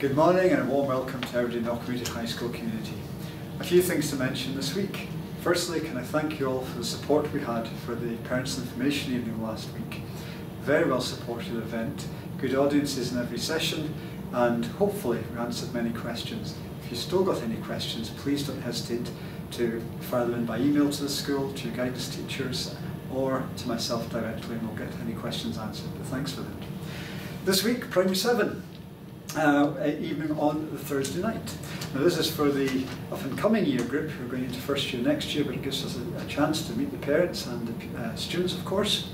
Good morning and a warm welcome to Auchmuty High School community. A few things to mention this week. Firstly, can I thank you all for the support we had for the Parents Information Evening last week. Very well supported event, good audiences in every session, and hopefully we answered many questions. If you've still got any questions, please don't hesitate to fire them in by email to the school, to your guidance teachers, or to myself directly, and we'll get any questions answered. But thanks for that. This week, Primary 7 uh, evening on Thursday night. Now this is for the up and coming year group who are going into first year next year, but it gives us a, a chance to meet the parents and the uh, students, of course,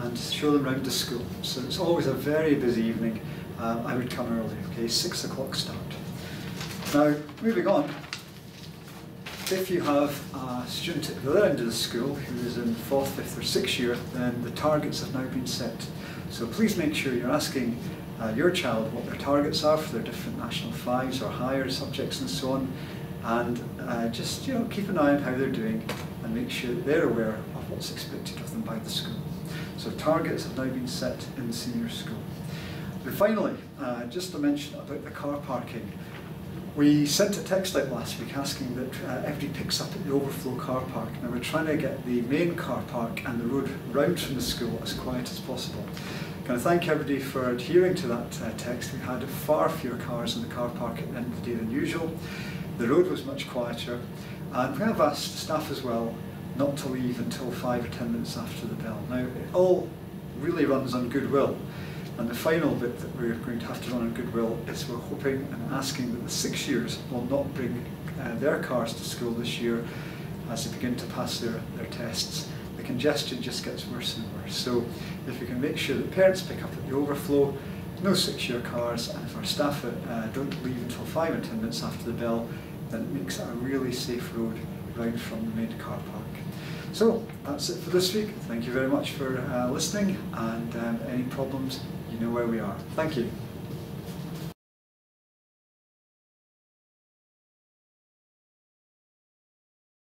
and show them around the school. So it's always a very busy evening. Uh, I would come early, okay, six o'clock start. Now, moving on, if you have a student at the other end of the school who is in fourth, fifth or sixth year, then the targets have now been set. So please make sure you're asking uh, your child what their targets are for their different national fives or higher subjects and so on, and uh, just you know keep an eye on how they're doing and make sure that they're aware of what's expected of them by the school. So targets have now been set in the senior school. And finally, uh, just to mention about the car parking. We sent a text out last week asking that uh, everybody picks up at the overflow car park. Now we're trying to get the main car park and the road round from the school as quiet as possible. Can I thank everybody for adhering to that uh, text. We had far fewer cars in the car park at the end of the day than usual. The road was much quieter. And we have asked staff as well not to leave until five or ten minutes after the bell. Now, it all really runs on goodwill. And the final bit that we're going to have to run on goodwill is we're hoping and asking that the six years will not bring uh, their cars to school this year as they begin to pass their, their tests congestion just gets worse and worse. So if we can make sure that parents pick up at the overflow, no six-year cars, and if our staff uh, don't leave until five or ten minutes after the bell, then it makes it a really safe road round from the main car park. So that's it for this week. Thank you very much for uh, listening, and um, any problems, you know where we are. Thank you.